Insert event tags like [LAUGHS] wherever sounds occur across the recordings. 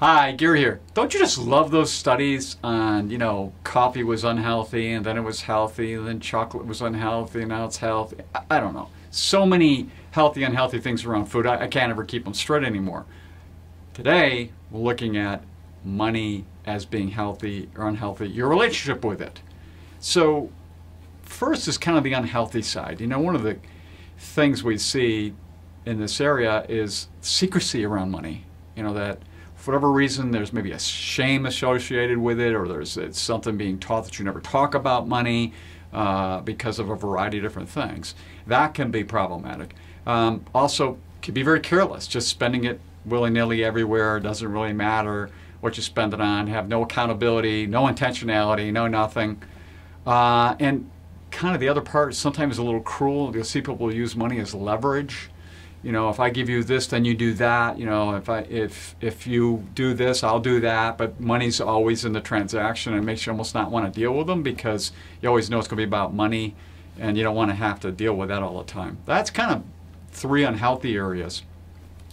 Hi, Gary here. Don't you just love those studies on, you know, coffee was unhealthy and then it was healthy, and then chocolate was unhealthy and now it's healthy? I, I don't know. So many healthy, unhealthy things around food, I, I can't ever keep them straight anymore. Today, we're looking at money as being healthy or unhealthy, your relationship with it. So, first is kind of the unhealthy side. You know, one of the things we see in this area is secrecy around money. You know, that for whatever reason, there's maybe a shame associated with it, or there's it's something being taught that you never talk about money uh, because of a variety of different things. That can be problematic. Um, also, can be very careless, just spending it willy nilly everywhere. Doesn't really matter what you spend it on. Have no accountability, no intentionality, no nothing. Uh, and kind of the other part sometimes a little cruel. You'll see people use money as leverage you know, if I give you this, then you do that. You know, if I if if you do this, I'll do that. But money's always in the transaction, and it makes you almost not want to deal with them because you always know it's going to be about money, and you don't want to have to deal with that all the time. That's kind of three unhealthy areas.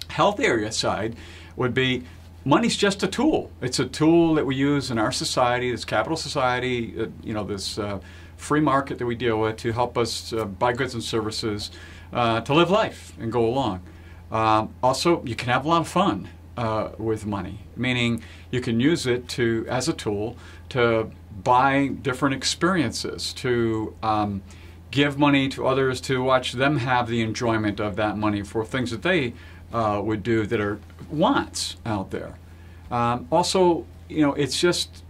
Health area side would be money's just a tool. It's a tool that we use in our society, this capital society, uh, you know, this uh, free market that we deal with to help us uh, buy goods and services uh, to live life and go along. Um, also, you can have a lot of fun uh, with money, meaning you can use it to as a tool to buy different experiences, to um, give money to others, to watch them have the enjoyment of that money for things that they uh, would do that are wants out there. Um, also, you know, it's just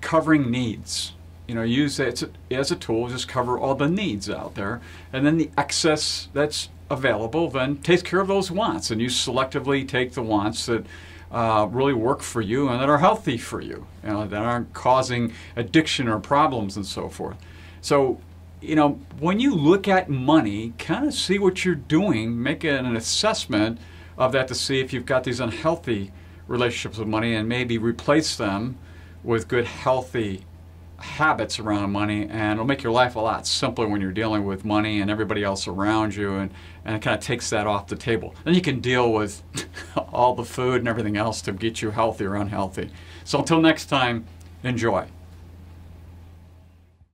covering needs you know, use it as a tool, just cover all the needs out there. And then the excess that's available then takes care of those wants. And you selectively take the wants that uh, really work for you and that are healthy for you, you know, that aren't causing addiction or problems and so forth. So, you know, when you look at money, kind of see what you're doing, make an assessment of that to see if you've got these unhealthy relationships with money and maybe replace them with good, healthy habits around money and it'll make your life a lot simpler when you're dealing with money and everybody else around you and, and it kind of takes that off the table. Then you can deal with [LAUGHS] all the food and everything else to get you healthy or unhealthy. So until next time, enjoy.